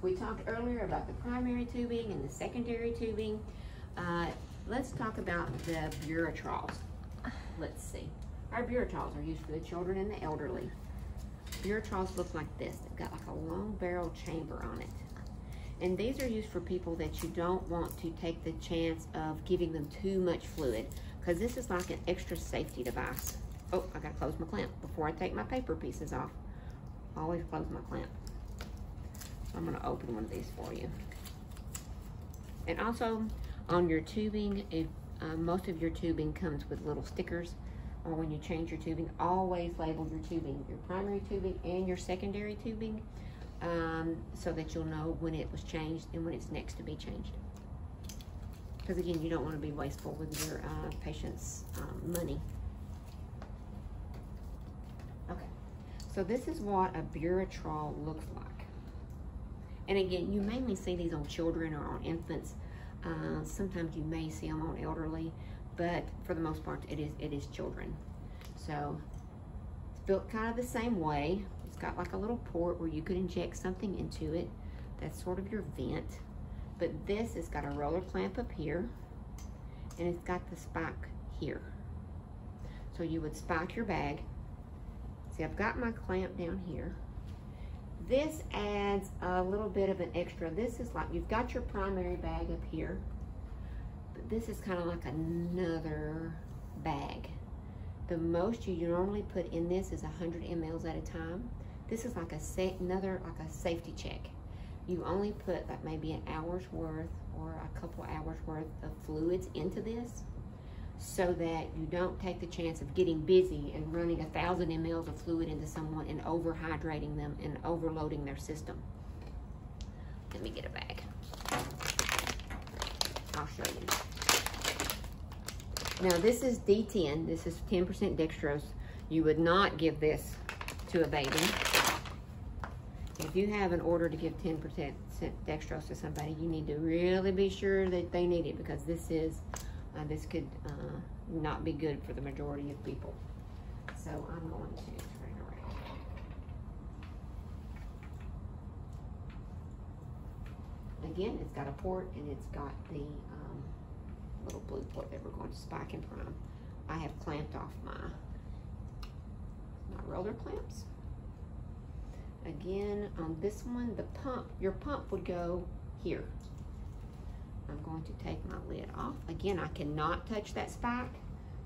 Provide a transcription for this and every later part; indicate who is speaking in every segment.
Speaker 1: We talked earlier about the primary tubing and the secondary tubing. Uh, let's talk about the Buretrols. Let's see. Our Buretrols are used for the children and the elderly. Buretrols look like this. They've got like a long barrel chamber on it. And these are used for people that you don't want to take the chance of giving them too much fluid because this is like an extra safety device. Oh, I gotta close my clamp before I take my paper pieces off. Always close my clamp. I'm gonna open one of these for you. And also on your tubing, if uh, most of your tubing comes with little stickers or when you change your tubing, always label your tubing, your primary tubing and your secondary tubing um, so that you'll know when it was changed and when it's next to be changed. Because again, you don't want to be wasteful with your uh, patient's um, money. Okay, so this is what a Buretrol looks like. And again, you mainly see these on children or on infants. Uh, sometimes you may see them on elderly, but for the most part, it is it is children. So it's built kind of the same way. It's got like a little port where you could inject something into it. That's sort of your vent. But this has got a roller clamp up here, and it's got the spike here. So you would spike your bag. See, I've got my clamp down here. This adds a little bit of an extra. This is like, you've got your primary bag up here, but this is kind of like another bag. The most you normally put in this is 100 mLs at a time. This is like a another like a safety check. You only put like maybe an hour's worth or a couple hours worth of fluids into this so that you don't take the chance of getting busy and running a thousand mLs of fluid into someone and overhydrating them and overloading their system. Let me get a bag. I'll show you. Now this is D10, this is 10% dextrose. You would not give this to a baby. If you have an order to give 10% dextrose to somebody, you need to really be sure that they need it because this is uh, this could uh, not be good for the majority of people. So I'm going to turn around. Again, it's got a port and it's got the um, little blue port that we're going to spike and prime. I have clamped off my, my roller clamps. Again, on this one, the pump, your pump would go here. I'm going to take my lid off. Again, I cannot touch that spike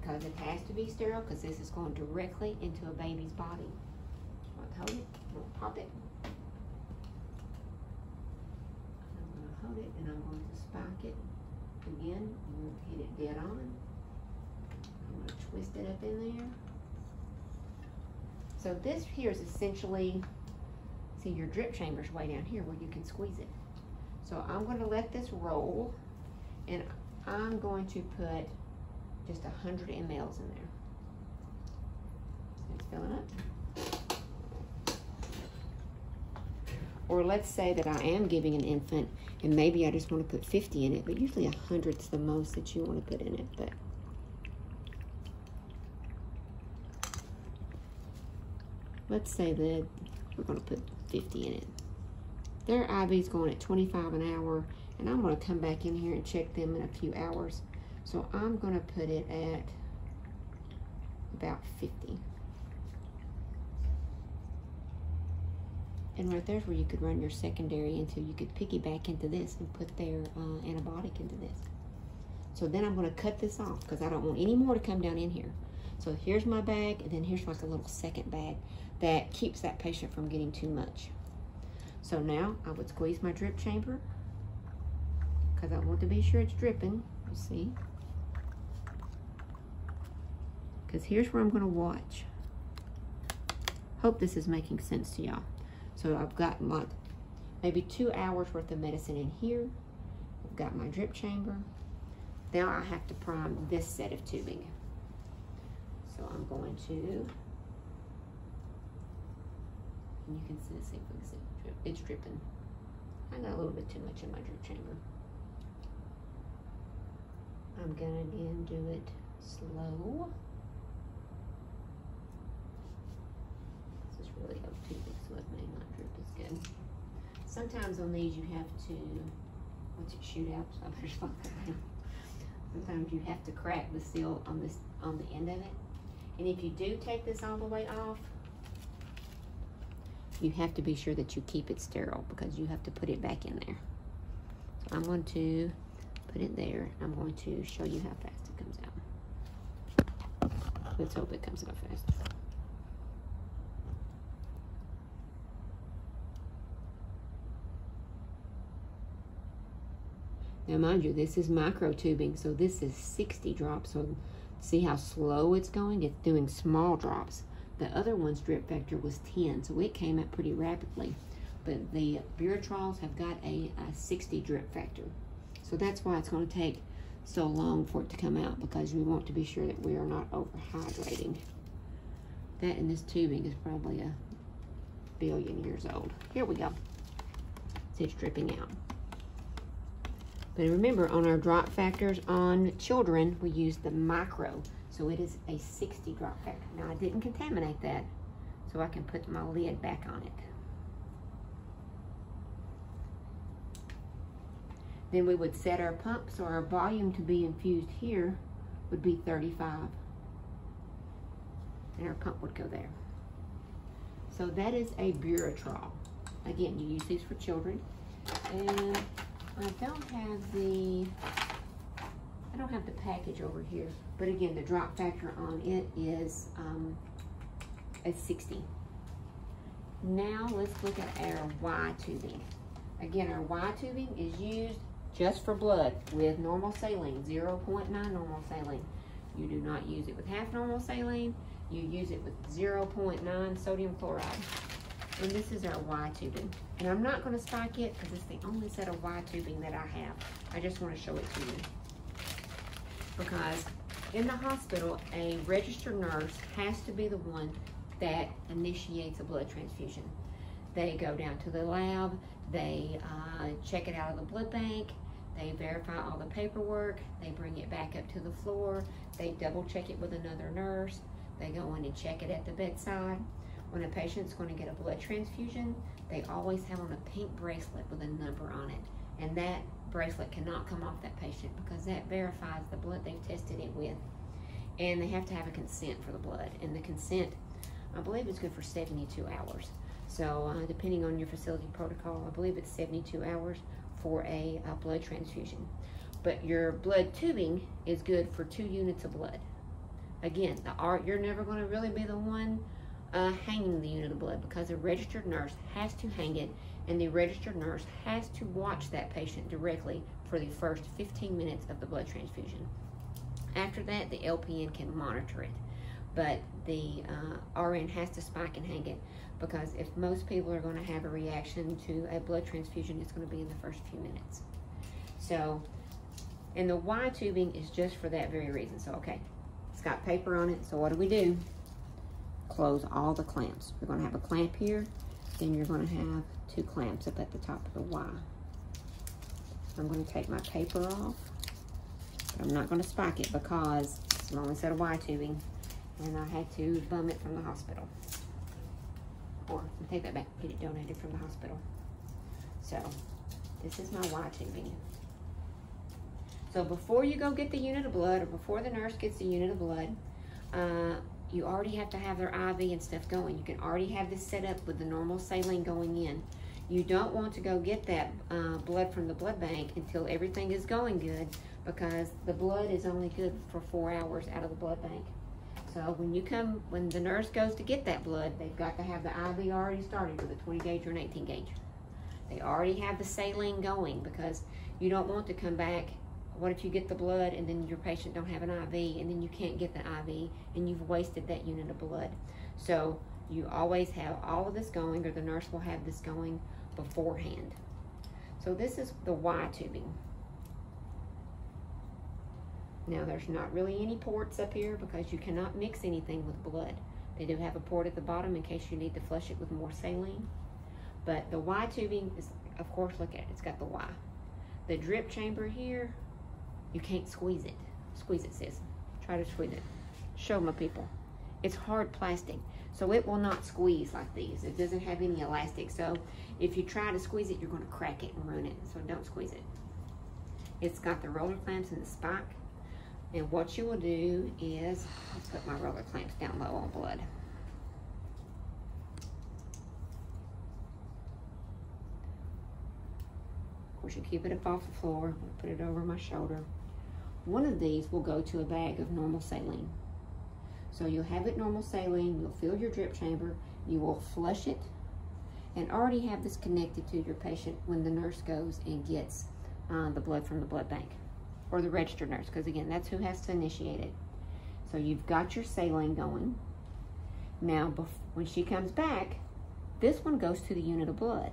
Speaker 1: because it has to be sterile because this is going directly into a baby's body. hold it, pop it. I'm going to hold it and I'm going to spike it. Again, I'm going to hit it dead on. I'm going to twist it up in there. So this here is essentially, see your drip chamber's way down here where you can squeeze it. So I'm going to let this roll and I'm going to put just 100 mLs in there. It's filling up. Or let's say that I am giving an infant and maybe I just want to put 50 in it, but usually 100 is the most that you want to put in it. But let's say that we're going to put 50 in it. Their IV's going at 25 an hour, and I'm going to come back in here and check them in a few hours. So I'm going to put it at about 50. And right there's where you could run your secondary into. You could piggyback into this and put their uh, antibiotic into this. So then I'm going to cut this off because I don't want any more to come down in here. So here's my bag, and then here's like a little second bag that keeps that patient from getting too much. So now I would squeeze my drip chamber because I want to be sure it's dripping, you see. Because here's where I'm going to watch. Hope this is making sense to y'all. So I've got my maybe two hours worth of medicine in here. I've got my drip chamber. Now I have to prime this set of tubing. So I'm going to, and you can see, the can drip. It's dripping. I got a little bit too much in my drip chamber. I'm gonna again do it slow. This is really up too big, so it may not drip as good. sometimes on these you have to, what's it, shoot out, so I that down. Sometimes you have to crack the seal on this, on the end of it. And if you do take this all the way off, you have to be sure that you keep it sterile because you have to put it back in there. So I'm going to put it there. I'm going to show you how fast it comes out. Let's hope it comes out fast. Now mind you, this is micro tubing, so this is 60 drops. So see how slow it's going? It's doing small drops. The other one's drip factor was 10, so it came up pretty rapidly. But the Buretrols have got a, a 60 drip factor. So that's why it's going to take so long for it to come out because we want to be sure that we are not overhydrating. That and this tubing is probably a billion years old. Here we go. It's dripping out. But remember, on our drop factors on children, we use the micro. So it is a 60 drop factor. Now, I didn't contaminate that, so I can put my lid back on it. Then we would set our pump, so our volume to be infused here would be 35. And our pump would go there. So that is a Buretrol. Again, you use these for children. And I don't have the, I don't have the package over here. But again, the drop factor on it is um, a 60. Now let's look at our Y tubing. Again, our Y tubing is used just for blood with normal saline, 0.9 normal saline. You do not use it with half normal saline. You use it with 0.9 sodium chloride. And this is our Y tubing. And I'm not going to spike it because it's the only set of Y tubing that I have. I just want to show it to you. Because in the hospital, a registered nurse has to be the one that initiates a blood transfusion. They go down to the lab, they uh, check it out of the blood bank, they verify all the paperwork, they bring it back up to the floor, they double check it with another nurse, they go in and check it at the bedside. When a patient's going to get a blood transfusion, they always have on a pink bracelet with a number on it. And that bracelet cannot come off that patient because that verifies the blood they've tested it with. And they have to have a consent for the blood. And the consent, I believe, is good for 72 hours. So uh, depending on your facility protocol, I believe it's 72 hours for a, a blood transfusion. But your blood tubing is good for two units of blood. Again, the art, you're never going to really be the one uh, hanging the unit of blood because a registered nurse has to hang it and the registered nurse has to watch that patient directly for the first 15 minutes of the blood transfusion. After that, the LPN can monitor it, but the uh, RN has to spike and hang it because if most people are going to have a reaction to a blood transfusion, it's going to be in the first few minutes. So, and the Y tubing is just for that very reason. So, okay, it's got paper on it. So what do we do? close all the clamps. We're going to have a clamp here, then you're going to have two clamps up at the top of the Y. I'm going to take my paper off. I'm not going to spike it because it's an only set of Y tubing and I had to bum it from the hospital. Or take that back, get it donated from the hospital. So this is my Y tubing. So before you go get the unit of blood or before the nurse gets the unit of blood, uh, you already have to have their IV and stuff going. You can already have this set up with the normal saline going in. You don't want to go get that uh, blood from the blood bank until everything is going good because the blood is only good for four hours out of the blood bank. So when you come, when the nurse goes to get that blood, they've got to have the IV already started with a 20 gauge or an 18 gauge. They already have the saline going because you don't want to come back what if you get the blood and then your patient don't have an IV and then you can't get the IV and you've wasted that unit of blood. So you always have all of this going or the nurse will have this going beforehand. So this is the Y tubing. Now there's not really any ports up here because you cannot mix anything with blood. They do have a port at the bottom in case you need to flush it with more saline. But the Y tubing is, of course, look at it. It's got the Y. The drip chamber here you can't squeeze it. Squeeze it, sis. Try to squeeze it. Show my people. It's hard plastic. So it will not squeeze like these. It doesn't have any elastic. So if you try to squeeze it, you're gonna crack it and ruin it. So don't squeeze it. It's got the roller clamps and the spike. And what you will do is, let's put my roller clamps down low on blood. Of course, you keep it up off the floor. Put it over my shoulder. One of these will go to a bag of normal saline. So you'll have it normal saline, you'll fill your drip chamber, you will flush it, and already have this connected to your patient when the nurse goes and gets uh, the blood from the blood bank or the registered nurse, because again, that's who has to initiate it. So you've got your saline going. Now, when she comes back, this one goes to the unit of blood.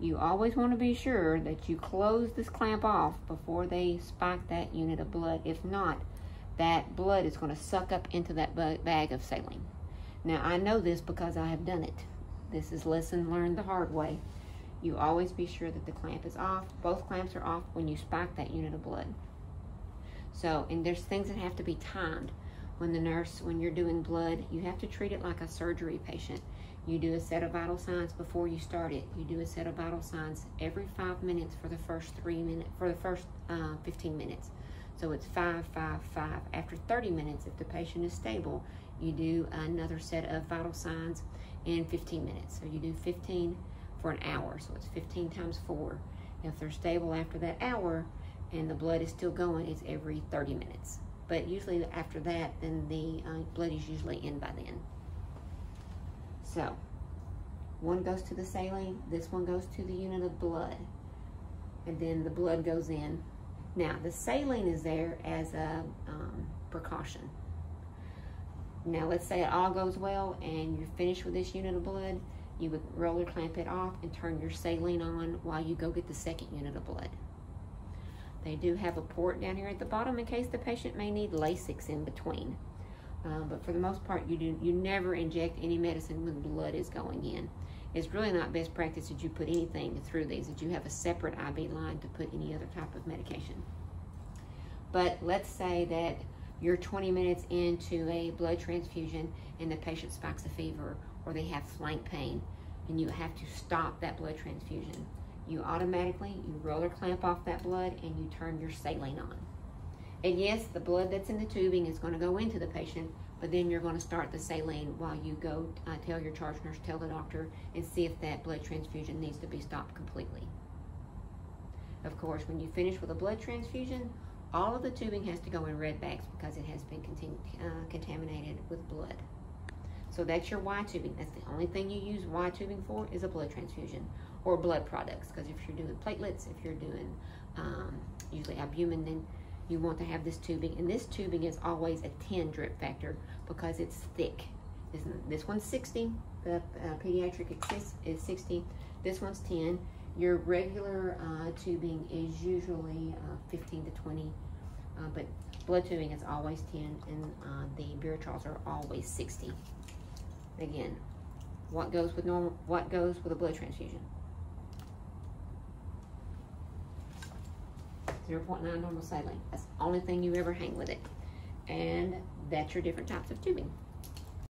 Speaker 1: You always want to be sure that you close this clamp off before they spike that unit of blood. If not, that blood is going to suck up into that bag of saline. Now, I know this because I have done it. This is lesson learned the hard way. You always be sure that the clamp is off. Both clamps are off when you spike that unit of blood. So, and there's things that have to be timed. When the nurse, when you're doing blood, you have to treat it like a surgery patient. You do a set of vital signs before you start it. You do a set of vital signs every five minutes for the first three minutes, for the first uh, 15 minutes. So it's five, five, five. After 30 minutes, if the patient is stable, you do another set of vital signs in 15 minutes. So you do 15 for an hour. So it's 15 times 4. If they're stable after that hour and the blood is still going, it's every 30 minutes. But usually after that, then the uh, blood is usually in by then. So, one goes to the saline, this one goes to the unit of blood, and then the blood goes in. Now, the saline is there as a um, precaution. Now, let's say it all goes well and you're finished with this unit of blood you would roller clamp it off and turn your saline on while you go get the second unit of blood. They do have a port down here at the bottom in case the patient may need Lasix in between. Um, but for the most part, you do you never inject any medicine when blood is going in. It's really not best practice that you put anything through these, that you have a separate IV line to put any other type of medication. But let's say that you're 20 minutes into a blood transfusion and the patient spikes a fever or they have flank pain and you have to stop that blood transfusion. You automatically, you roller clamp off that blood and you turn your saline on. And yes, the blood that's in the tubing is going to go into the patient, but then you're going to start the saline while you go uh, tell your charge nurse, tell the doctor, and see if that blood transfusion needs to be stopped completely. Of course, when you finish with a blood transfusion, all of the tubing has to go in red bags because it has been uh, contaminated with blood. So that's your Y tubing. That's the only thing you use Y tubing for is a blood transfusion or blood products. Because if you're doing platelets, if you're doing um, usually albumin, then you want to have this tubing. And this tubing is always a 10 drip factor because it's thick. This, this one's 60. The uh, pediatric is 60. This one's 10. Your regular uh, tubing is usually uh, 15 to 20. Uh, but blood tubing is always 10 and uh, the Buretrols are always 60. Again, what goes with normal, what goes with a blood transfusion? 0.9 normal saline. That's the only thing you ever hang with it. And that's your different types of tubing.